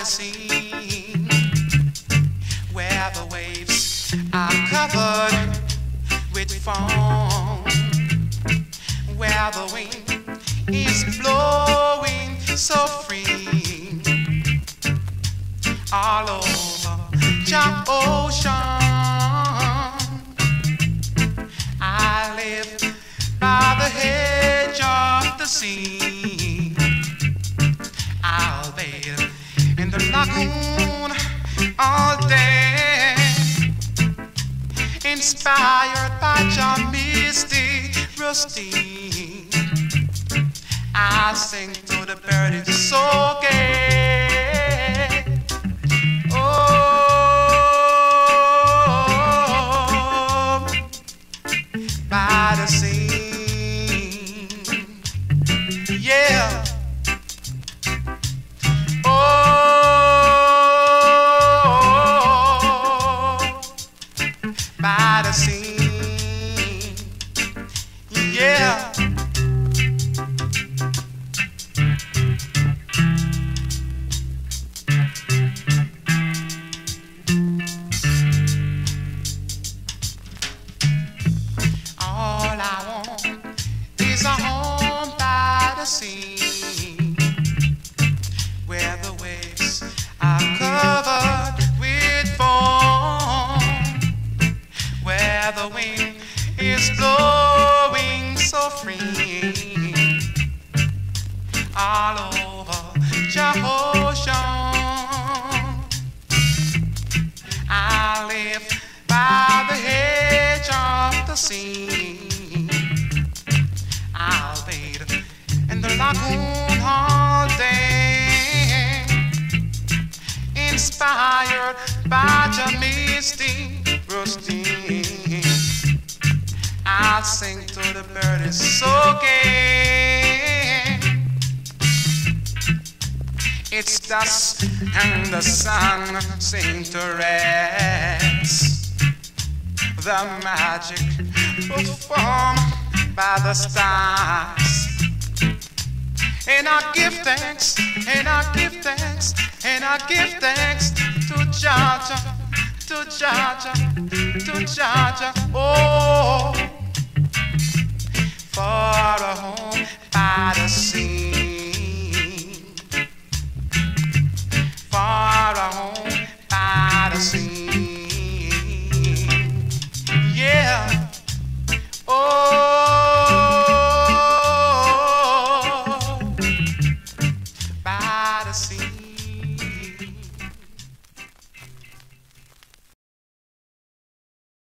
a scene where the waves are covered with foam, where the wind is blowing so free all over your ocean. The all day, inspired by your misty rusty. I sing to the birdies so gay. Oh, by the sea, all over ocean. I live by the edge of the sea. I'll bathe in the lagoon all day, inspired by the misty rusty. I'll sing to the birdies so gay. It's dusk and the sun seems to rest. The magic performed by the stars. And I give thanks, and I give thanks, and I give thanks to Georgia, to Georgia, to Georgia. Oh, for